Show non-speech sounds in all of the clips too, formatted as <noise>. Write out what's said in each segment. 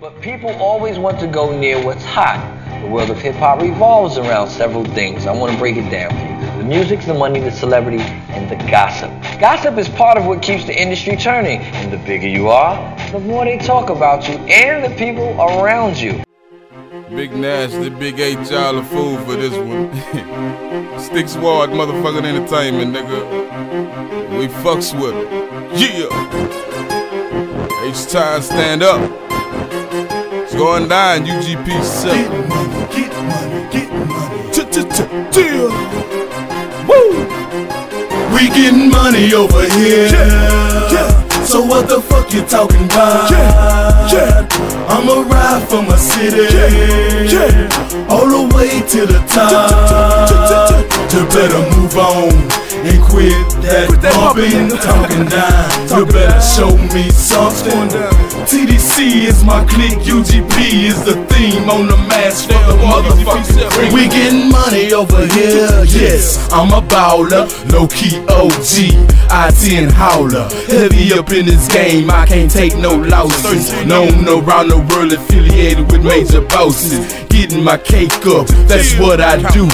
But people always want to go near what's hot. The world of hip hop revolves around several things. I want to break it down for you. The music, the money, the celebrity, and the gossip. Gossip is part of what keeps the industry turning. And the bigger you are, the more they talk about you and the people around you. Big Nasty, Big H, y'all a fool for this one. <laughs> Stick Sword, motherfucking entertainment, nigga. We fucks with it. Yeah! H-Time, stand up. It's going down, UGP 7. Get money, get money, get money. Ch-ch-ch-chill. Woo! We getting money over here. Yeah, yeah. So what the fuck you talking about? Yeah, yeah. I'ma ride from a city. Yeah, yeah. All the way to the top. You better move on and quit that Quit that bumping, bumping. talking down. <laughs> You better show me something. TDC is my clique, UGP is the theme on the mask for the Damn, boy, UGP motherfucking We getting money over here, yes. I'm a baller, low key OG, I-10 howler. Heavy up in this game, I can't take no losses. Known around the world, affiliated with major bosses. Getting my cake up, that's what I do.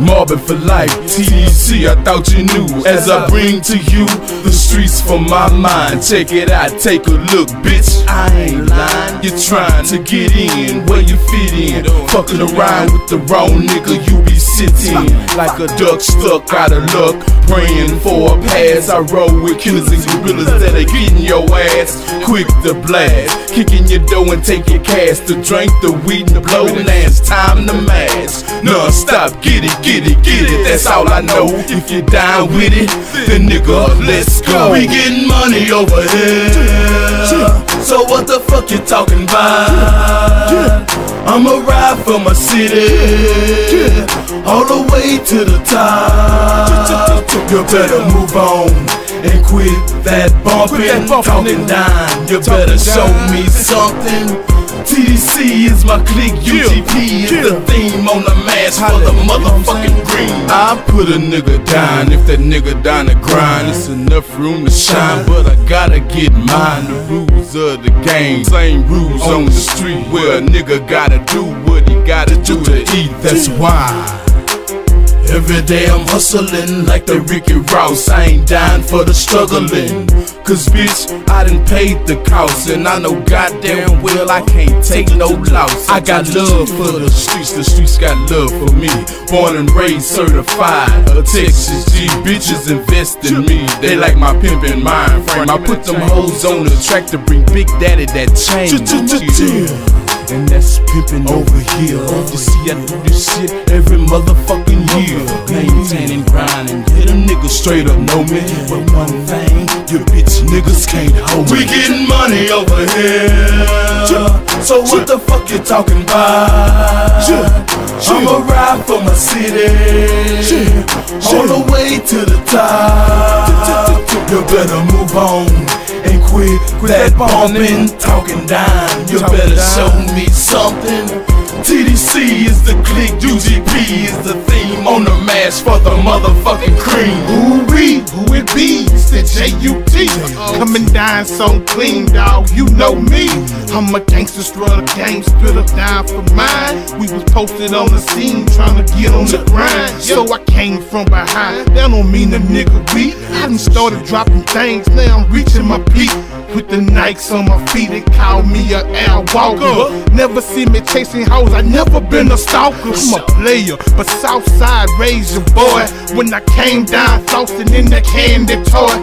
Marvin for life, TDC, I thought you knew. As I bring to you the streets from my mind. Check it out, take a look, bitch. I ain't lying. You're trying to get in where you fit in. Fucking around with the wrong nigga, you be sitting like a duck stuck out of luck. Praying for a pass. I roll with killers and gorillas that are getting your ass quick to blast. Kicking your dough and your cash to drink the weed and the blow. It's time to mash. Non stop, get it, get it, get it. That's all I know. If you're down with it, then nigga, let's go. We getting money over here. So what the fuck you talking about? I'ma ride from my city all the way to the top. You better move on and quit that bumping, that bumping, talking down. You better show me something. TDC is my clique, UGP is the theme on the mask for the motherfucking green. I put a nigga down if that nigga down to grind. It's enough room to shine, but I gotta get mine. The rules of the game, same rules on the street where a nigga gotta do what he gotta do to eat. That's why. Every day I'm hustling like the Ricky Ross. I ain't dying for the struggling. Cause bitch, I done paid the cost. And I know goddamn well I can't take no loss. I got love for the streets, the streets got love for me. Born and raised certified, a Texas G. Bitches invest in me. They like my pimpin' mind frame. I put them hoes on the track to bring Big Daddy that change. And that's pimpin' over here. You see, I do this shit every motherfucking year. Maintaining, grinding, hit a nigga straight up, know me. But one thing, you bitch niggas can't hold me. We getting money over here. So what the fuck you talking about? I'ma ride for my city. All the way to the top. You better move on and quit that bumping, talking down. You better show me something. TDC is the click, UGP is the theme. On the mask for the motherfucking cream. Who we, who it be, it's the J-U-T Coming down so clean, dawg, you know me. I'm a gangster, strut a game, spit up down for mine. We was posted on the scene, trying to get on the grind. So I came from behind, that don't mean a nigga weak. I done started dropping things, now I'm reaching my peak. With the Nikes on my feet, they call me a Al Walker. Never see me chasing hoes, I never been a stalker. I'm a player, but Southside raised your boy. When I came down, flossing in that candy toy.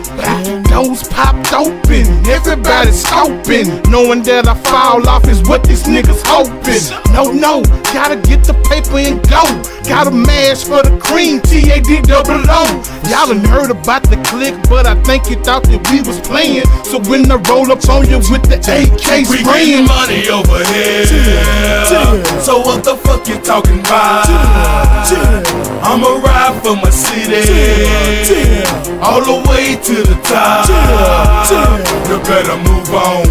Those popped open, everybody scoping. Knowing that I fall off is what these niggas hoping. No, no, gotta get the paper and go. Gotta mash for the cream, T-A-D double O. Y'all done heard about the click, but I think you thought that we was playing. So when I roll up on you with the AK We spraying, getting money over here. So what the fuck you talking about? I'ma ride for my city. All the way to the top. You better move on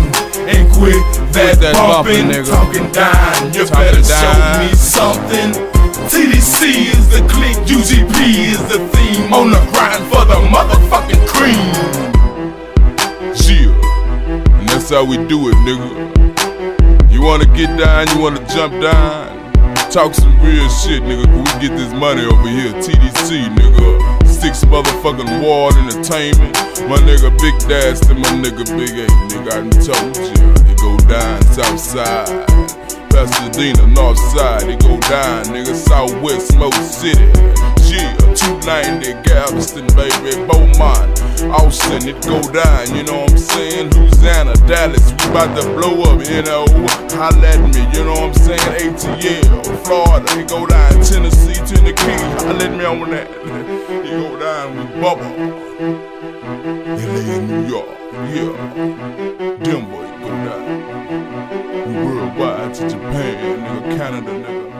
and quit that, that bumping, bumping, talking down. You Talking better down. show me something. TDC is the click, UGP is the theme on the grind for the motherfucking cream. Yeah. And that's how we do it, nigga. You wanna get down, you wanna jump down? Talk some real shit, nigga. Can we get this money over here? TDC, nigga. Six motherfucking Ward Entertainment. My nigga Big Dash to my nigga Big A. Nigga, I done told you. It go down south side. Pasadena, north side. It go down, nigga. Southwest, Smoke City. Yeah, 290 Galveston, baby. Beaumont. Austin, it go down, you know what I'm saying? Louisiana, Dallas, we about to blow up, you know. Holla at me, you know what I'm saying? ATL, Florida, it go down. Tennessee, Tennessee, holla at me on that. It go down with Bubba. LA, New York, yeah. Denver, it go down. Worldwide to Japan, nigga, Canada, nigga.